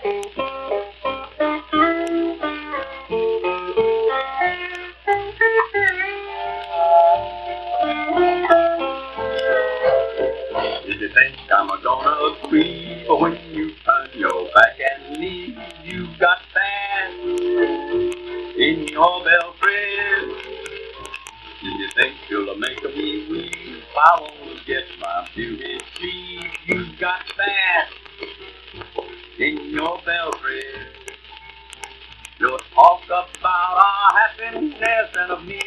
Did you think I'm gonna agree? But when you turn your back and leave, you got sand in your belfry. Did you think you'll make me weep? I won't get my beauty in your belfry. You talk about our happiness and of me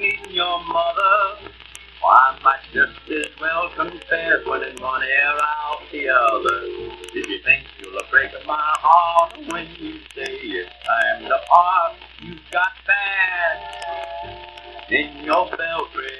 meeting your mother. Why, I might just as well confess when in one ear out the other. Did you think you'll break my heart when you say it's time to part? You've got bats in your belfry.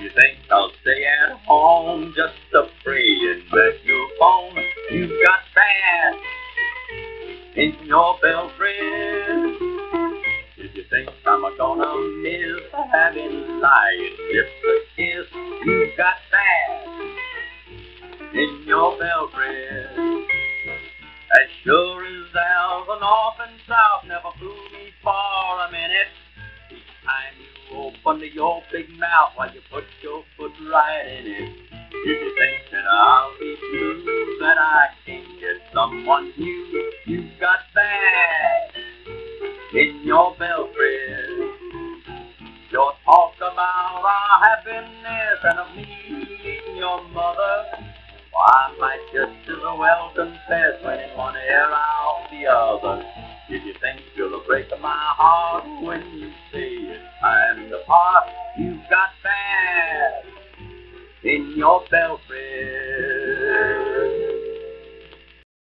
You think I'll stay at home just to pray and beg your phone? You've got bats in your belfry. Did you think I'm a gonna miss having lying lips to kiss? You've got bats in your belfry. As sure as there's an north open your big mouth while you put your foot right in it. If you think that I'll be blue, that I can get someone new, you've got bats in your belfry. Your talk about our happiness and of me meeting your mother. Why, I might just as well confess when in one ear out the other. Did you think you'll break my heart when you say in your belfry.